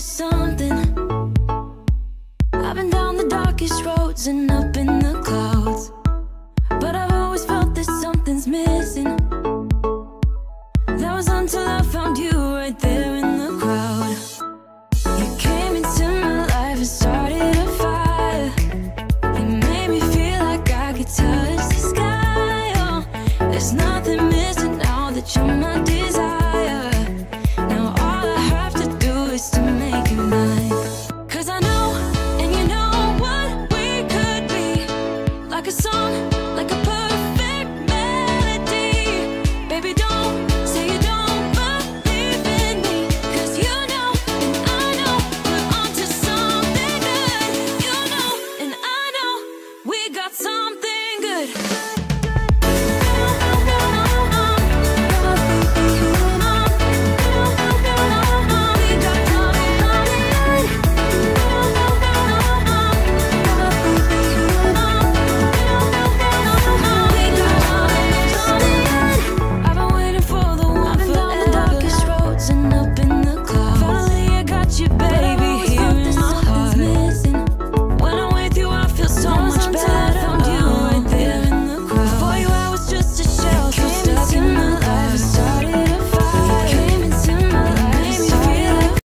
something. I've been down the darkest roads and up in the clouds. But I've always felt that something's missing. That was until I found you right there in the crowd. You came into my life and started a fire. You made me feel like I could touch the sky. Oh, There's nothing missing now that you're my desire. like a bird.